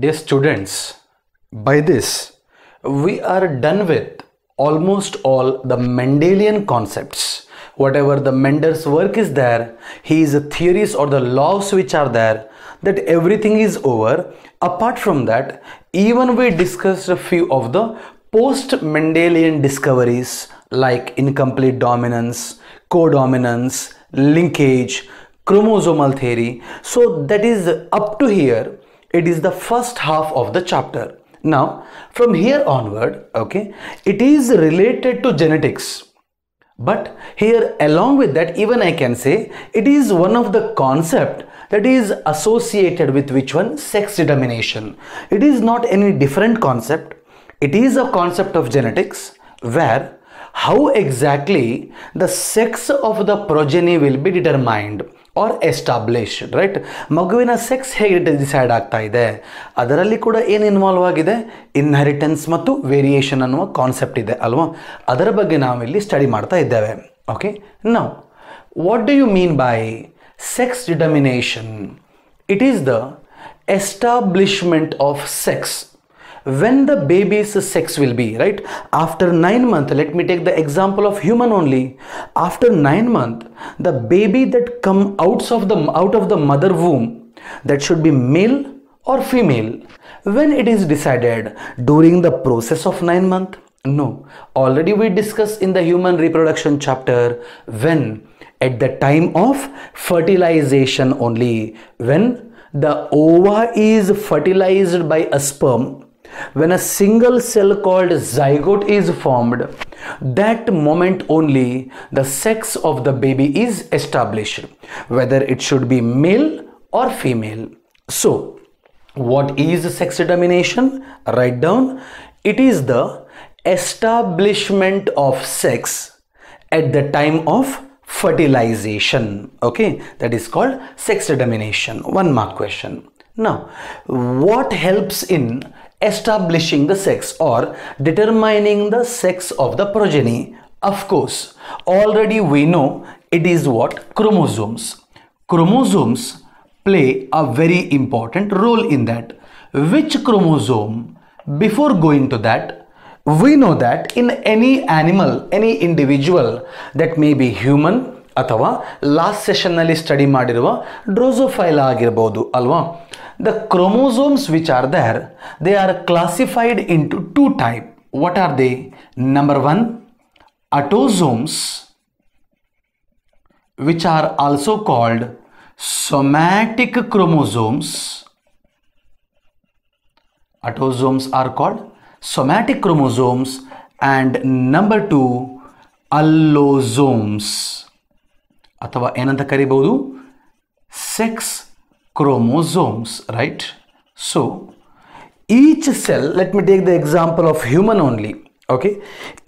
Dear students, by this we are done with almost all the Mendelian concepts. Whatever the Mendel's work is there, his theories or the laws which are there, that everything is over. Apart from that, even we discussed a few of the post Mendelian discoveries like incomplete dominance, codominance, linkage, chromosomal theory. So that is up to here. It is the first half of the chapter. Now, from here onward, okay, it is related to genetics. But here, along with that, even I can say it is one of the concept that is associated with which one? Sex determination. It is not any different concept. It is a concept of genetics where how exactly the sex of the progeny will be determined are establish right ಮಗುವಿನ sex ಹೇಗೆ decide ಆಗ್ತಾ ಇದೆ? ಅದರಲ್ಲಿ ಕೂಡ ಏನು involve ಆಗಿದೆ? Inheritance ಮತ್ತು variation ಅನ್ನುವ ಕಾನ್ಸೆಪ್ಟ್ ಇದೆ, ಅಲ್ವಾ? ಅದರ ಬಗ್ಗೆ ನಾವಿಲ್ಲಿ ಸ್ಟಡಿ ಮಾಡ್ತಾ ಇದ್ದೇವೆ ಓಕೆ ನಾವು what do you mean by sex determination it is the establishment of sex when the baby's sex will be right? After 9 months, let me take the example of human only. After 9 months, the baby that come out of the out of the mother womb that should be male or female. When it is decided during the process of 9 months, no. Already we discussed in the human reproduction chapter when at the time of fertilization only when the ova is fertilized by a sperm when a single cell called zygote is formed that moment only the sex of the baby is established whether it should be male or female. So what is sex determination write down. It is the establishment of sex at the time of fertilization. Okay that is called sex determination one mark question. Now what helps in establishing the sex or determining the sex of the progeny. Of course already we know it is what? Chromosomes. Chromosomes play a very important role in that. Which chromosome? Before going to that we know that in any animal any individual that may be human ಅಥವಾ last ಸೆಷನ್ನಲ್ಲಿ study ಮಾಡಿರುವ drosophila ಆಗಿರ್ಬೋದು ಅಲ್ವಾ? The chromosomes which are there they are classified into two type what are they number one autosomes which are also called somatic chromosomes autosomes are called somatic chromosomes and number two allosomes ಅಥವಾ ಏನಂತ ಕರಿಬಹುದು? Sex chromosomes right so each cell let me take the example of human only okay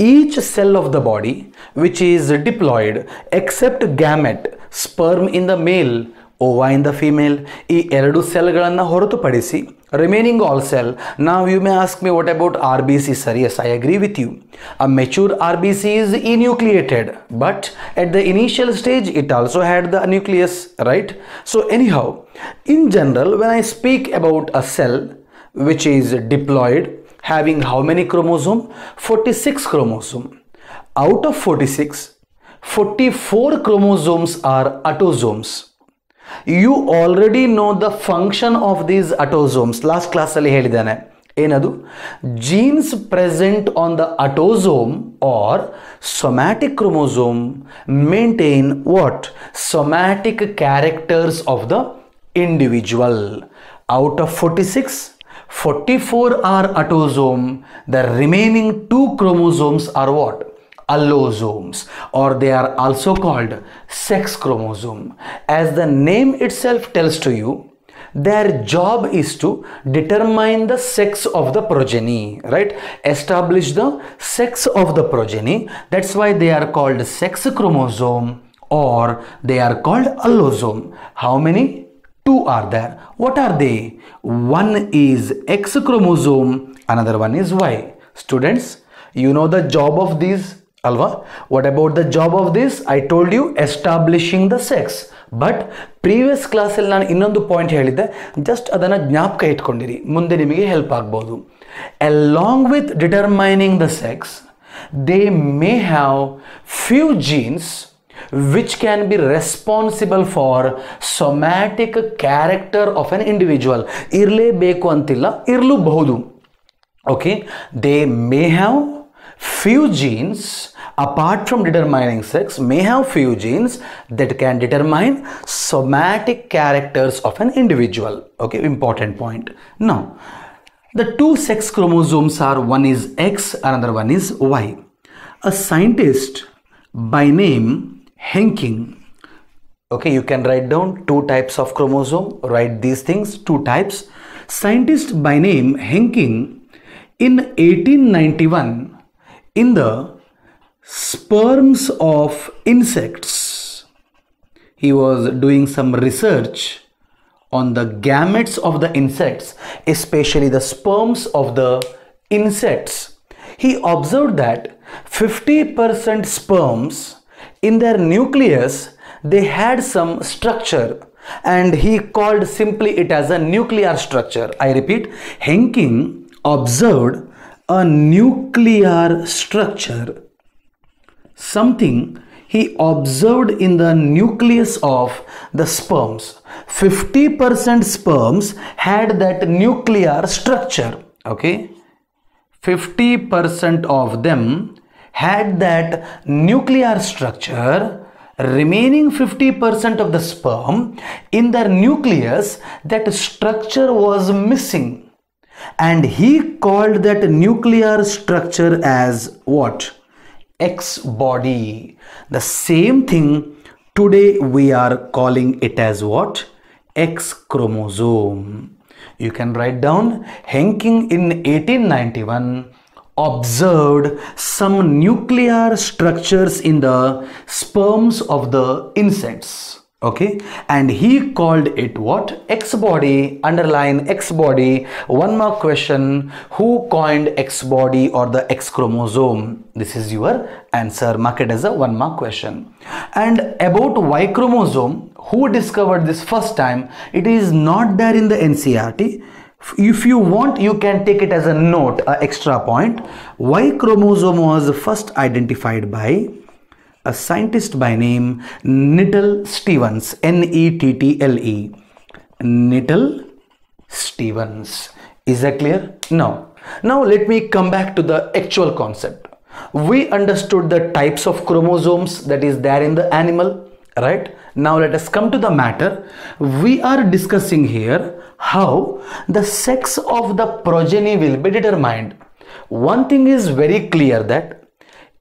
each cell of the body which is diploid except gamete sperm in the male ova in the female ಈ ಎರಡು ಸೆಲ್ಗಳನ್ನು ಹೊರತುಪಡಿಸಿ remaining all cell. Now you may ask me what about RBC sir? Yes, I agree with you. A mature RBC is enucleated but at the initial stage it also had the nucleus right? So anyhow in general when I speak about a cell which is diploid having how many chromosome? 46 chromosome. Out of 46 44 chromosomes are autosomes you already know the function of these autosomes last class ಅಲ್ಲಿ ಹೇಳಿದ್ದಾನೆ ಏನದು genes present on the autosome R somatic chromosome maintain what somatic characters of the individual out of forty six 44 are autosome the remaining two chromosomes are what allosomes or they are also called sex chromosome. As the name itself tells to you their job is to determine the sex of the progeny right? Establish the sex of the progeny. That's why they are called sex chromosome or they are called allosome. How many? Two are there. What are they? One is x chromosome another one is y. Students you know the job of these alva what about the job of this i told you establishing the sex but previous ಕ್ಲಾಸಲ್ಲಿ ನಾನು ಇನ್ನೊಂದು point ಹೇಳಿದ್ದೆ just ಅದನ್ನು ಜ್ಞಾಪಕ ಇಟ್ಕೊಂಡಿರಿ ಮುಂದೆ ನಿಮಗೆ help ಆಗ್ಬೋದು along with determining the sex they may have few genes which can be responsible for somatic character of an individual ಇರಲೇಬೇಕು ಅಂತಿಲ್ಲ ಇರಲೂಬಹುದು okay they may have few genes apart from determining sex may have few genes that can determine somatic characters of an individual. Okay important point. Now the two sex chromosomes are one is x another one is y. A scientist by name henking okay you can write down two types of chromosome write these things two types. Scientist by name henking in 1891 in the sperms of insects he was doing some research on the gametes of the insects especially the sperms of the insects. He observed that 50% sperms in their nucleus they had some structure and he called simply it as a nuclear structure. I repeat henking observed a nuclear structure something he observed in the nucleus of the sperms. 50% sperms had that nuclear structure okay? 50% of them had that nuclear structure. Remaining 50% of the sperm in their nucleus that structure was missing and he called that nuclear structure as what? X body. The same thing today we are calling it as what? X chromosome. You can write down henking in 1891 observed some nuclear structures in the sperms of the insects okay? And he called it what? X body. Underline x body. One more question. Who coined x body or the x chromosome? This is your answer. Mark it as a one mark question. And about y chromosome who discovered this first time? It is not there in the NCERT if you want you can take it as a note a extra point. Y chromosome was first identified by a scientist by name Nittle Stevens N E T T L E. Nittle Stevens. Is that clear? Now now let me come back to the actual concept. We understood the types of chromosomes that is there in the animal right? Now let us come to the matter. We are discussing here how the sex of the progeny will be determined. One thing is very clear that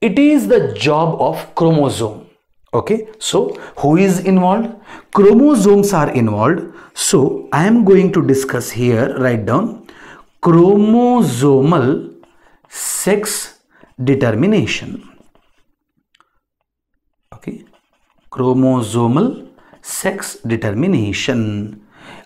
it is the job of chromosome. Okay so who is involved? Chromosomes are involved. So i am going to discuss here write down chromosomal sex determination. Okay chromosomal sex determination.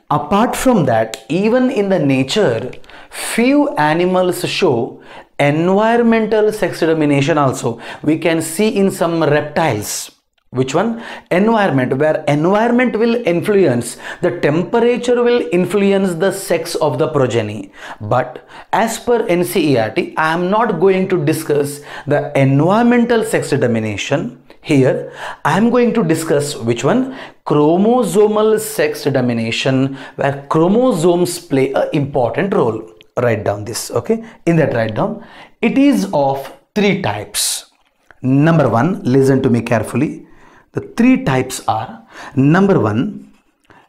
Apart from that even in the nature few animals show environmental sex determination also we can see in some reptiles. Which one? Environment where environment will influence the temperature will influence the sex of the progeny. But as per ncert i am not going to discuss the environmental sex determination here. I am going to discuss which one? Chromosomal sex determination where chromosomes play a important role write down this okay? In that write down it is of three types. Number one listen to me carefully. The three types are number one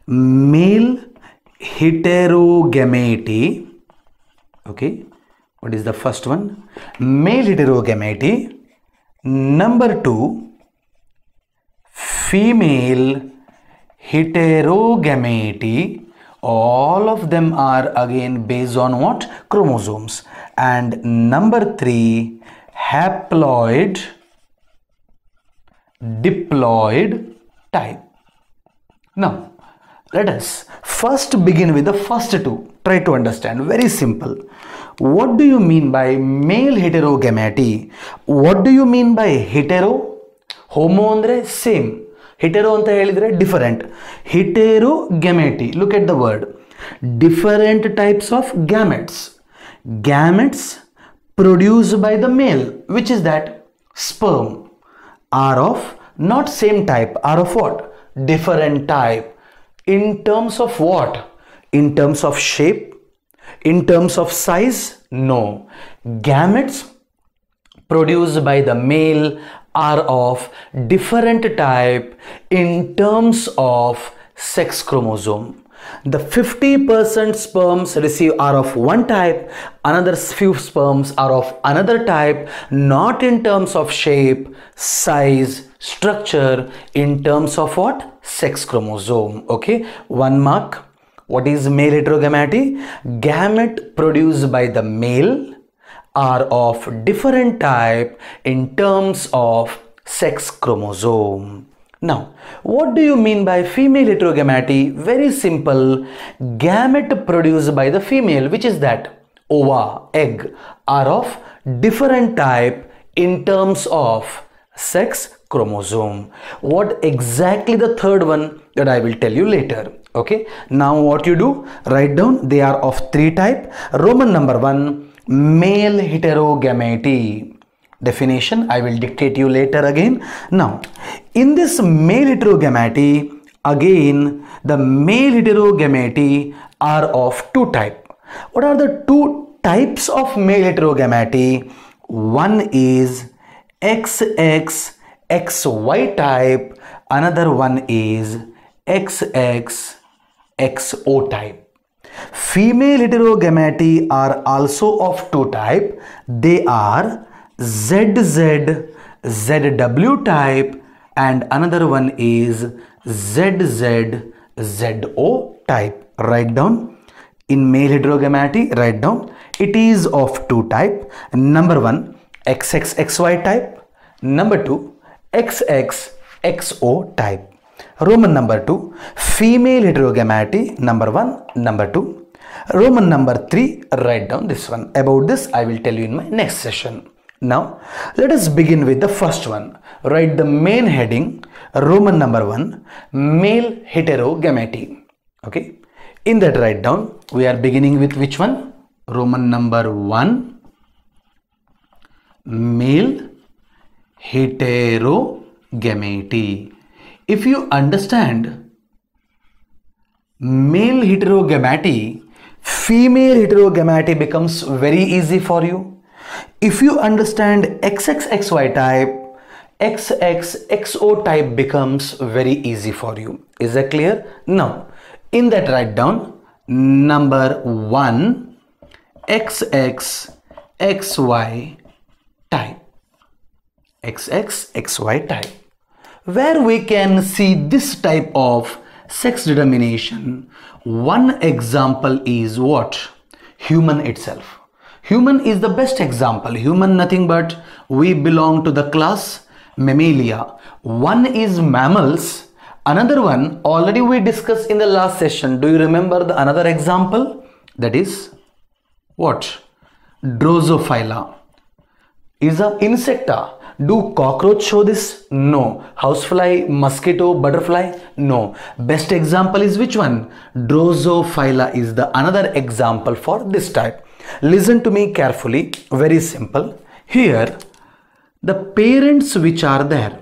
male heterogamety okay? What is the first one? Male heterogamety number two female heterogamety all of them are again based on what? Chromosomes. And number 3 haploid diploid type. Now let us first begin with the first two. Try to understand. Very simple. What do you mean by male heterogamety what do you mean by hetero? Homo andre same ಹಿಟೆರೋ ಅಂತ ಹೇಳಿದರೆ different hetero ಗ್ಯಾಮೆಟಿ look at the word different types of gametes gametes produced by the male which is that sperm are of not same type are of what different type in terms of what in terms of shape in terms of size no gametes produced by the male are of different type in terms of sex chromosome. The 50% sperms receive are of one type another few sperms are of another type not in terms of shape size structure in terms of what? Sex chromosome okay? One mark. What is male heterogamety gamete produced by the male are of different type in terms of sex chromosome now, what do you mean by female heterogamety? Very simple. Gamete produced by the female, which is that ova, egg, are of different type in terms of sex chromosome. What exactly the third one that I will tell you later. Okay. Now what you do? Write down they are of three type. Roman number one, male heterogamety definition i will dictate you later again. Now in this male heterogamety again the male heterogamety are of two type. What are the two types of male heterogamety one is xx xy type. Another one is xx xo type female heterogamety are also of two type they are ZZ, ZW type and another one is ZZ, ZO type. Write down. In male heterogamety, write down. It is of two type. Number one, XXXY type. Number two, XXXO type. Roman number two, female heterogamety. Number one, number two. Roman number three, write down this one. About this, I will tell you in my next session. Now, let us begin with the first one. Write the main heading, Roman number one, male heterogamety. Okay. In that write down, we are beginning with which one? Roman number one, male heterogamety. If you understand male heterogamety, female heterogamety becomes very easy for you if you understand XXXY type, XXXO type becomes very easy for you. Is that clear? Now, in that write down number 1 XXXY type. XXXY type. Where we can see this type of sex determination, one example is what? Human itself Human is the best example. Human nothing but we belong to the class Mammalia. One is mammals. Another one already we discussed in the last session. Do you remember the another example? That is what? Drosophila is a insecta. Do cockroach show this? No. Housefly, mosquito, butterfly? No. Best example is which one? Drosophila is the another example for this type. Listen to me carefully, very simple. Here, the parents which are there,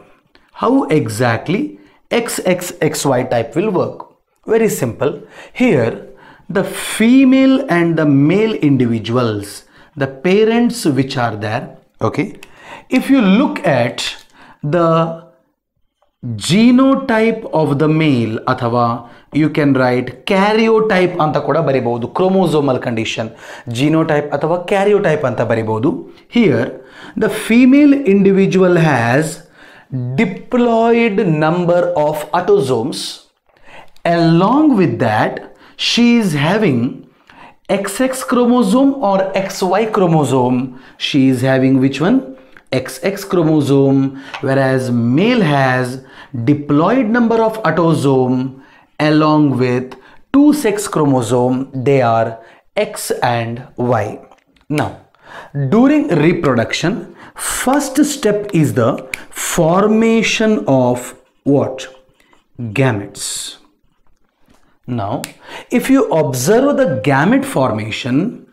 how exactly XXXY type will work? Very simple. Here, the female and the male individuals, the parents which are there, okay If you look at the genotype of the male ಅಥವಾ you can right ಕ್ಯಾರಿಯೋಟೈಪ್ ಅಂತ ಕೂಡ ಬರಿಬಹುದು chromosomal condition genotype ಅಥವಾ ಕ್ಯಾರಿಯೋಟೈಪ್ ಅಂತ ಬರಿಬಹುದು here the female individual has diploid number of autosomes along with that she is having xx chromosome or xy chromosome she is having which one Xx chromosome whereas male has diploid number of autosome along with two sex chromosome they are x and y now during reproduction first step is the formation of what gametes. Now, if you observe the gamete formation,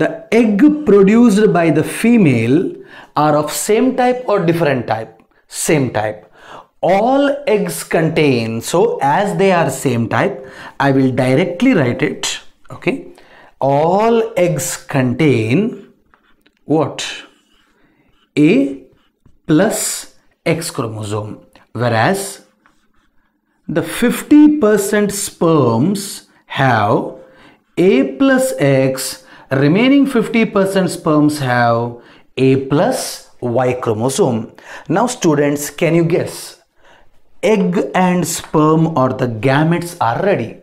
the egg produced by the female are of same type or different type? Same type. All eggs contain, so as they are same type, I will directly write it, okay? All eggs contain what? A plus X chromosome, whereas the 50% sperms have A plus X, remaining 50% sperms have A plus Y chromosome. Now students, can you guess? Egg and sperm or the gametes are ready.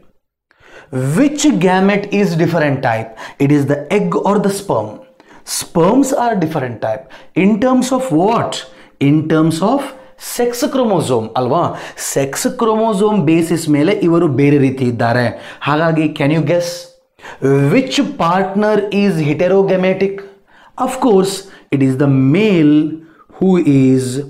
Which gamete is different type? It is the egg or the sperm. Sperms are different type. In terms of what? In terms of sex chromosome ಅಲ್ವಾ sex chromosome basis ಮೇಲೆ ಇವರು ಬೇರೆ ರೀತಿ ಇದ್ದಾರೆ ಹಾಗಾಗಿ can you guess Which partner is heterogametic? Of course, it is the male who is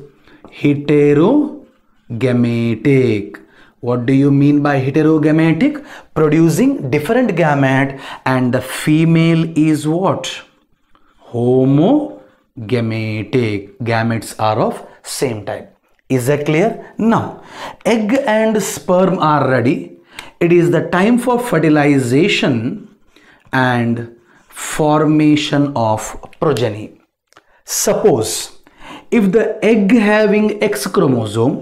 heterogametic. What do you mean by heterogametic? Producing different gamete and the female is what? Homogametic. Gametes are of same type. Is that clear? Now, egg and sperm are ready. It is the time for fertilization and formation of progeny suppose if the egg having x chromosome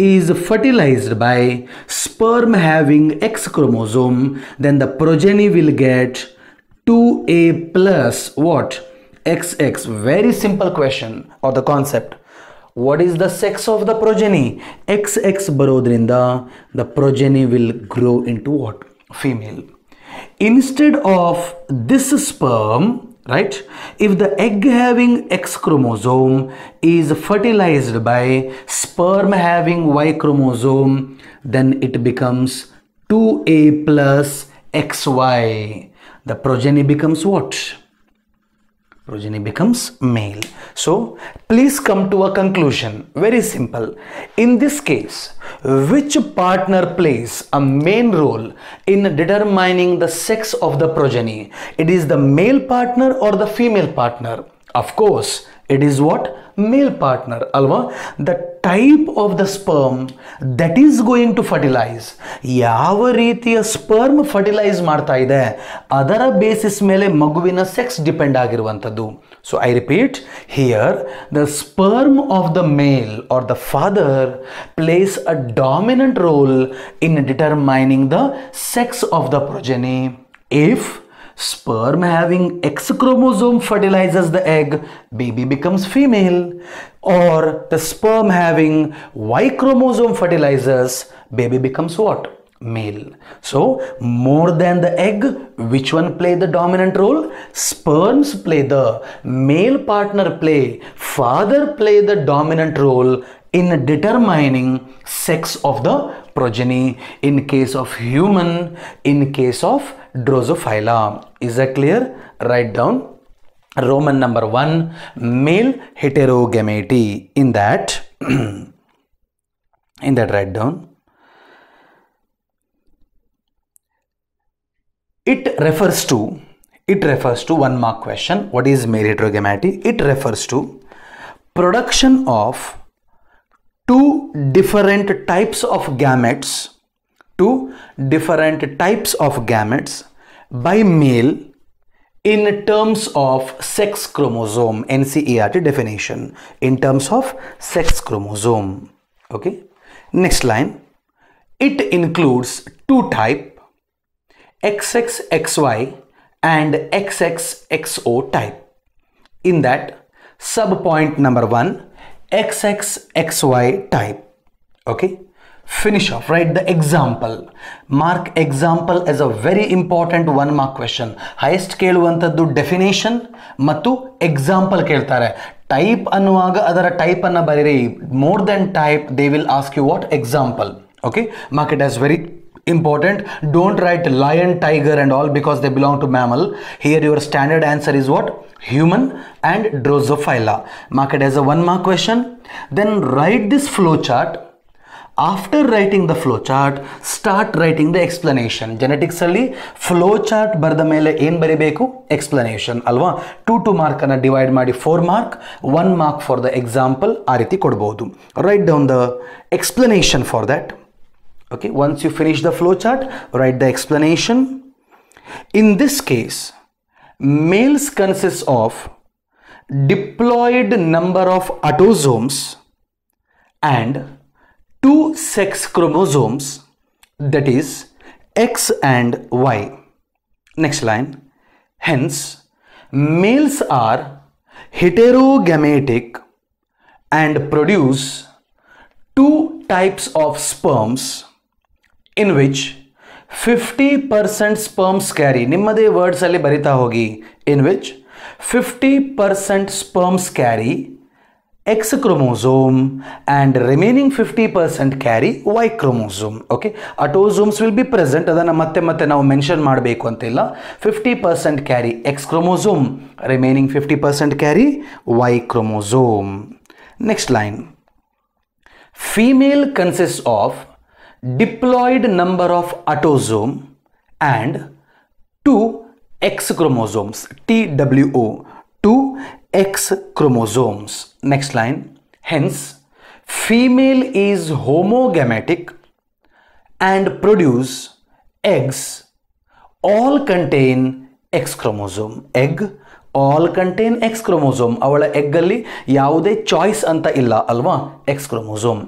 is fertilized by sperm having X chromosome, then the progeny will get 2A plus what? XX. Very simple question or the concept. What is the sex of the progeny? XX barodrinda, the progeny will grow into what? Female. Instead of this sperm, right if the egg having x chromosome is fertilized by sperm having y chromosome then it becomes 2a plus xy the progeny becomes what progeny becomes male. So please come to a conclusion. Very simple. In this case which partner plays a main role in determining the sex of the progeny? It is the male partner or the female partner? Of course it is what male partner ಅಲ್ವಾ the type of the sperm that is going to fertilise ಯಾವ ರೀತಿಯ sperm fertilise ಮಾಡ್ತಾ ಇದೆ, ಅದರ basis ಮೇಲೆ ಮಗುವಿನ sex depend ಆಗಿರುವಂಥದ್ದು. So I repeat here the sperm of the male or the father plays a dominant role in determining the sex of the progeny if sperm having X chromosome fertilizes the egg, baby becomes female. Or the sperm having Y chromosome fertilizes, baby becomes what? Male. So, more than the egg, which one play the dominant role? Sperms play the male partner play, father play the dominant role in determining sex of the progeny in case of human, in case of Drosophila. Is that clear? Write down Roman number one, male heterogamety. In that, in that write down. It refers to, it refers to one mark question. What is male heterogamety? It refers to production of two different types of gametes two different types of gametes by male in terms of sex chromosome NCERT definition in terms of sex chromosome. Okay? Next line. It includes two type XXXY and XXXO type. In that sub point number 1 XXXY type okay finish off write the example mark example as a very important one mark question highest ಕೇಳುವಂಥದ್ದು definition ಮತ್ತು example ಕೇಳ್ತಾರೆ type ಅನ್ನುವಾಗ ಅದರ other type ಬರೀರಿ More than type, they will ask you what example. okay mark it as very important don't write lion tiger and all because they belong to mammal here your standard answer is what human and drosophila mark it as a one mark question then write this flow chart after writing the flow chart start writing the explanation ಜೆನೆಟಿಕ್ಸಲ್ಲಿ flow chart ಬರೆದ ಮೇಲೆ ಏನು ಬರಿಬೇಕು explanation ಅಲ್ವಾ to to ಮಾರ್ಕನ್ನು divide ಮಾಡಿ four mark one mark for the example ಆ ರೀತಿ ಕೊಡ್ಬೋದು write down the explanation for that okay once you finish the flow chart write the explanation. In this case males consist of diploid number of autosomes and two sex chromosomes that is x and y. Next line. Hence males are heterogametic and produce two types of sperms in which fifty percent sperms carry ನಿಮ್ಮದೇ ವರ್ಡ್ಸಲ್ಲಿ ಬರಿತಾ ಹೋಗಿ in which fifty percent sperms carry X chromosome and remaining fifty percent carry Y chromosome okay autosomes will be present ಅದನ್ನು ಮತ್ತೆ ಮತ್ತೆ ನಾವು mention ಮಾಡಬೇಕು ಅಂತಿಲ್ಲ fifty percent carry X chromosome remaining fifty percent carry Y chromosome next line female consist of diploid number of autosome and two X chromosomes TWO two X chromosomes next line hence female is homogametic and produce eggs all contain X chromosome egg all contain X chromosome ಅವಳ egg ಅಲ್ಲಿ ಯಾವುದೇ choice ಅಂತ ಇಲ್ಲ ಅಲ್ವಾ X chromosome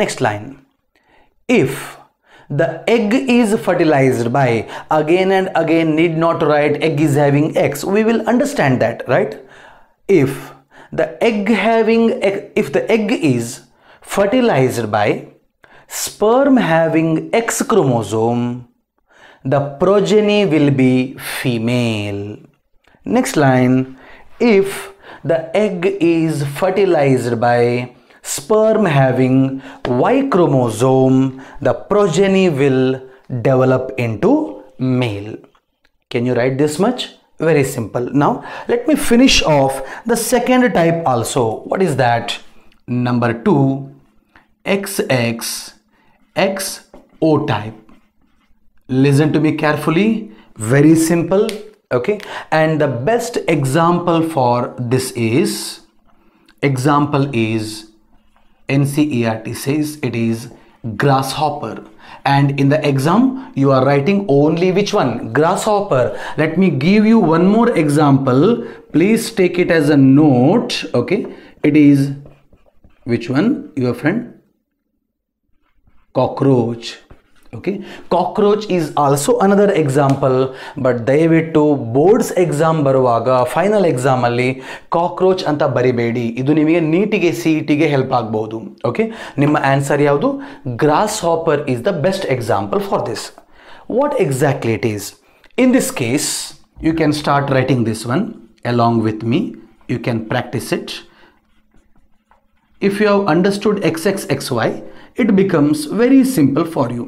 next line if the egg is fertilized by again and again need not write egg is having x we will understand that right? If the egg having if the egg is fertilized by sperm having x chromosome the progeny will be female. Next line if the egg is fertilized by sperm having Y chromosome, the progeny will develop into male. Can you write this much? Very simple. Now, let me finish off the second type also. What is that? Number two, XX, XO type. Listen to me carefully. Very simple. Okay. And the best example for this is, example is NCERT says it is grasshopper. And in the exam you are writing only which one? Grasshopper. Let me give you one more example. Please take it as a note okay? It is which one your friend? Cockroach okay? Cockroach is also another example but ದಯವಿಟ್ಟು boards exam ಬರುವಾಗ final exam ಅಲ್ಲಿ cockroach ಅಂತ ಬರಿಬೇಡಿ. ಇದು ನಿಮಗೆ ನೀಟಿಗೆ ಸಿ ಟಿಗೆ ಹೆಲ್ಪ್ ಆಗ್ಬೋದು. ಓಕೆ ನಿಮ್ಮ ಆನ್ಸರ್ ಯಾವುದು? Grasshopper is the best example for this what exactly it is in this case you can start writing this one along with me you can practise it if you have understood X X X xxxy it becomes very simple for you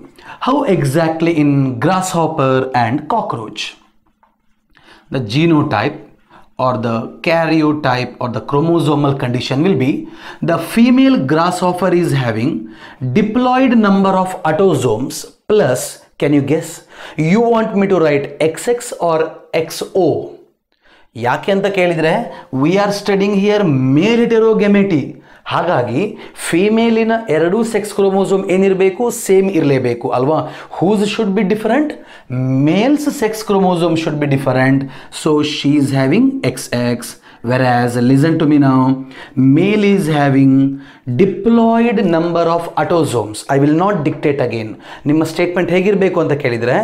how exactly in grasshopper and cockroach the genotype or the karyotype or the chromosomal condition will be the female grasshopper is having diploid number of autosomes plus can you guess you want me to write xx or xo ಯಾಕೆ ಅಂತ ಕೇಳಿದರೆ we are studying here ಮೇಲ್ ಹೆಟೆರೋಗೆಮೆಟಿ ಹಾಗಾಗಿ ಫೀಮೇಲಿನ ಎರಡೂ sex chromosome ಏನಿರಬೇಕು same ಇರಲೇಬೇಕು, ಅಲ್ವಾ? Whose should be different males sex chromosome should be different so she is having X X whereas listen to me now. Male is having diploid number of autosomes. I will not dictate again. ನಿಮ್ಮ statement ಹೇಗಿರಬೇಕು ಅಂತ ಕೇಳಿದರೆ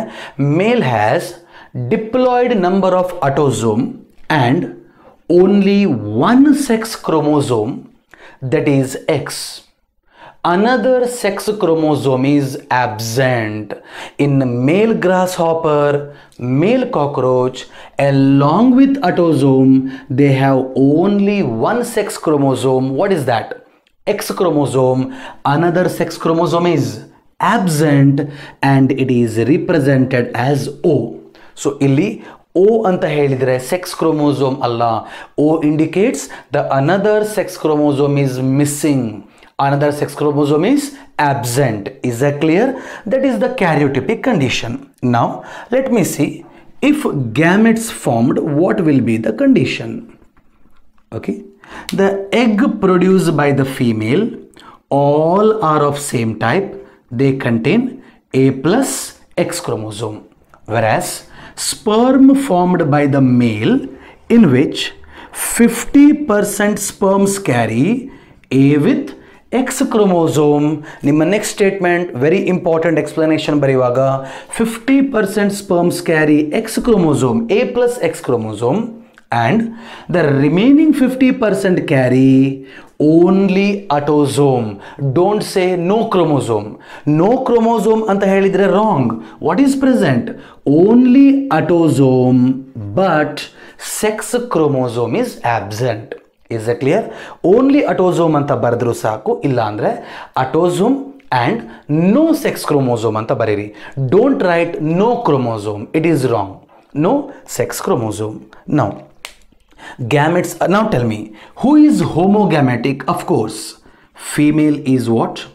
male has diploid number of autosome and only one sex chromosome that is X. Another sex chromosome is absent in male grasshopper, male cockroach, along with autosome, they have only one sex chromosome. What is that? X chromosome. Another sex chromosome is absent and it is represented as O. So, ಇಲ್ಲಿ ಓ ಅಂತ ಹೇಳಿದರೆ sex chromosome ಅಲ್ಲ ಓ indicates the another sex chromosome is missing another sex chromosome is absent. Is that clear? That is the karyotypic condition. Now, let me see if gametes formed, what will be the condition? Okay, the egg produced by the female, all are of same type. They contain A plus X chromosome, whereas sperm formed by the male, in which 50% sperms carry A with X chromosome ನಿಮ್ಮ next statement very important explanation ಬರೆಯುವಾಗ fifty percent sperms carry X chromosome A plus X chromosome and the remaining 50% carry only autosome. Don't say no chromosome. No chromosome anta helidre wrong. What is present? Only autosome but sex chromosome is absent. Is that clear? Only autosome anta baradru saaku ಇಲ್ಲ ಅಂದರೆ autosome and no sex chromosome ಅಂತ ಬರೀರಿ don't write no chromosome it is wrong no sex chromosome ನಾವು gametes uh, now tell me who is homogametic? Of course female is what?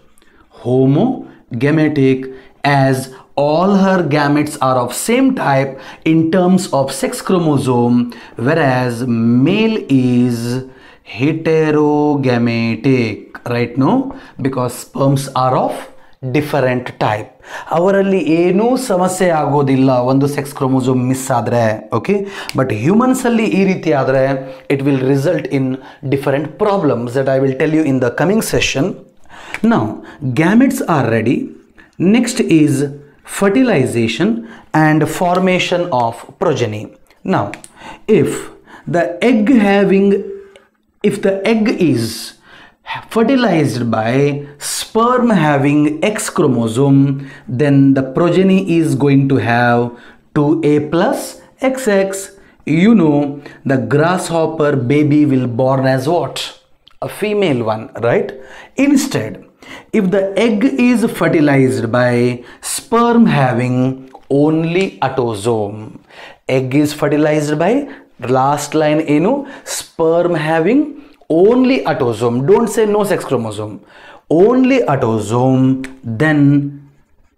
Homogametic as all her gametes are of same type in terms of sex chromosome whereas male is heterogametic right now because sperms are of different type ಅವರಲ್ಲಿ ಏನೂ ಸಮಸ್ಯೆ ಆಗೋದಿಲ್ಲ ಒಂದು sex chromosome miss ಆದರೆ okay but ಹ್ಯೂಮನ್ಸಲ್ಲಿ ಈ ರೀತಿ ಆದರೆ it will result in different problems that I will tell you in the coming session ನಾವು gametes R ready next is fertilization and formation of progeny. Now, if the egg having, if the egg is fertilized by sperm having X chromosome, then the progeny is going to have 2A plus XX. You know, the grasshopper baby will born as what? A female one, right? Instead, if the egg is fertilized by sperm having only autosome egg is fertilized by last line enu sperm having only autosome don't say no sex chromosome. Only autosome then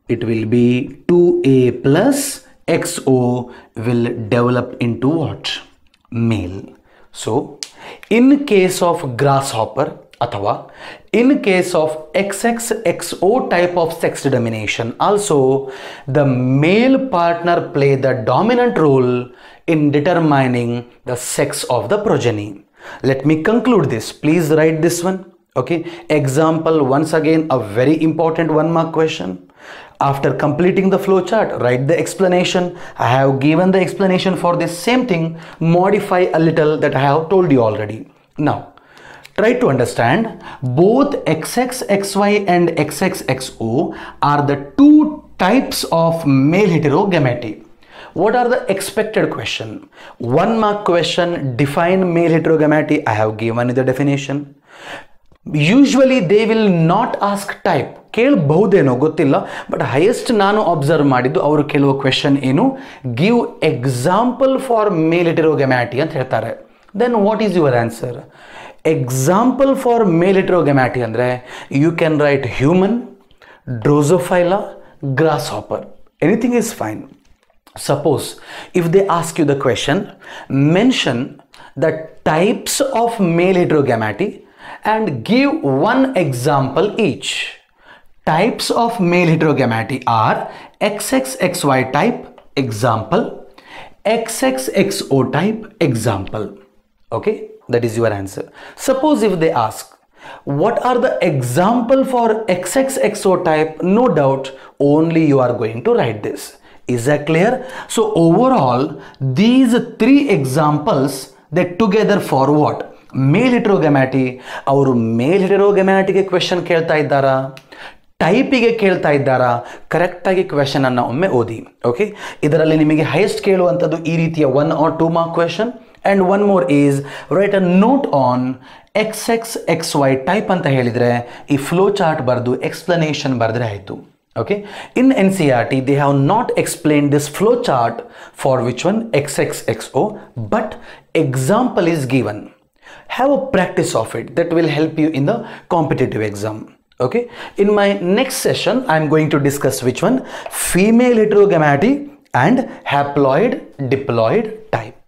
it will be 2a plus xo will develop into what? Male. So in case of grasshopper अथवा in case of XXXO type of sex determination, also the male partner play the dominant role in determining the sex of the progeny let me conclude this. Please write this one okay? Example once again a very important one mark question. After completing the flowchart write the explanation. I have given the explanation for this same thing. Modify a little that i have told you already. Now try to understand. Both xxxy and xxxo are the two types of male heterogamety what are the expected question? One mark question, define male heterogamety i have given ಇನ್ the definition. Usually they will not ask type ಕೇಳಬಹುದೇನೋ ಗೊತ್ತಿಲ್ಲ but highest ನಾನು observe ಮಾಡಿದ್ದು ಅವರು ಕೇಳುವ question ಏನು? Give example for male heterogamety ಅಂತ ಹೇಳ್ತಾರೆ. Then what is your answer example for male heterogamety ಅಂದರೆ you can write human Drosophila grasshopper anything is fine suppose if they ask you the question mention the types of male heterogamety and give one example each. Types of male heterogamety are xxxy type example xxxo type example. Okay? That is your answer. Suppose if they ask what are the example for xxxo type? No doubt only you are going to write this is that clear? So, overall, these three examples they together for what? Male heterogamety ಅವರು male ಹೆಟರೋಗೆಮ್ಯಾಟಿಗೆ question ಕೇಳ್ತಾ ಇದ್ದಾರಾ? ಟೈಪಿಗೆ ಕೇಳ್ತಾ ಇದ್ದಾರಾ? ಕರೆಕ್ಟಾಗಿ question ಅನ್ನು ಒಮ್ಮೆ ಓದಿ okay ಇದರಲ್ಲಿ ನಿಮಗೆ ಹೈಯೆಸ್ಟ್ ಕೇಳುವಂಥದ್ದು ಈ ರೀತಿಯ one or two mark question and one more is write a note on X X X Y type ಅಂತ ಹೇಳಿದರೆ, ಈ ಫ್ಲೋ ಚಾರ್ಟ್ ಬರೆದು ಎಕ್ಸ್ಪ್ಲನೇಷನ್ ಬರೆದ್ರೆ ಆಯಿತು. Okay? In NCERT they have not explained this flow chart for which one? Xxxo but example is given. Have a practice of it. That will help you in the competitive exam. Okay? In my next session i'm going to discuss which one? Female heterogamety and haploid diploid type